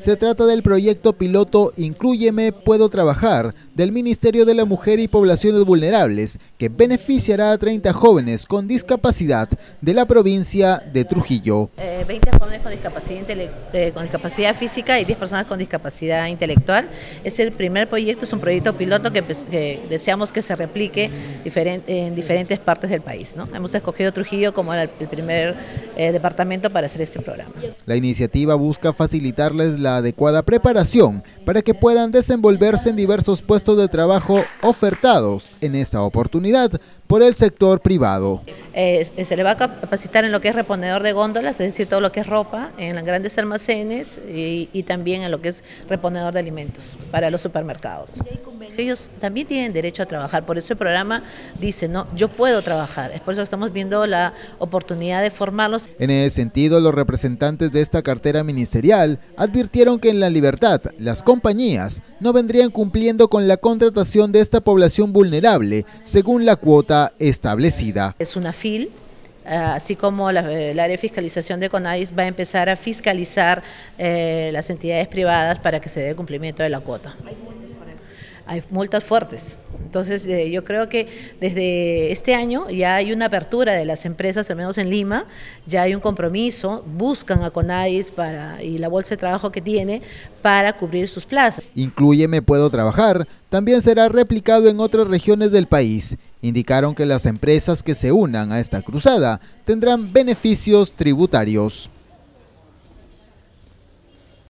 Se trata del proyecto piloto Incluyeme, Puedo Trabajar del Ministerio de la Mujer y Poblaciones Vulnerables, que beneficiará a 30 jóvenes con discapacidad de la provincia de Trujillo. 20 eh, jóvenes con discapacidad, eh, con discapacidad física y 10 personas con discapacidad intelectual. Es el primer proyecto, es un proyecto piloto que, pues, deseamos que se replique en diferentes partes del país. ¿no? Hemos escogido Trujillo como el primer eh, departamento para hacer este programa. La iniciativa busca facilitarles la adecuada preparación para que puedan desenvolverse en diversos puestos de trabajo ofertados en esta oportunidad por el sector privado. Eh, se le va a capacitar en lo que es reponedor de góndolas, es decir, todo lo que es ropa, en los grandes almacenes y, y también en lo que es reponedor de alimentos para los supermercados. Ellos también tienen derecho a trabajar, por eso el programa dice, no, yo puedo trabajar, es por eso estamos viendo la oportunidad de formarlos. En ese sentido, los representantes de esta cartera ministerial advirtieron que en la libertad las compañías no vendrían cumpliendo con la contratación de esta población vulnerable según la cuota establecida. Es una FIL, eh, así como la, el área de fiscalización de CONADIS va a empezar a fiscalizar eh, las entidades privadas para que se dé el cumplimiento de la cuota hay multas fuertes. Entonces eh, yo creo que desde este año ya hay una apertura de las empresas, al menos en Lima, ya hay un compromiso, buscan a CONAIS para, y la bolsa de trabajo que tiene para cubrir sus plazas. Incluye Me Puedo Trabajar, también será replicado en otras regiones del país. Indicaron que las empresas que se unan a esta cruzada tendrán beneficios tributarios.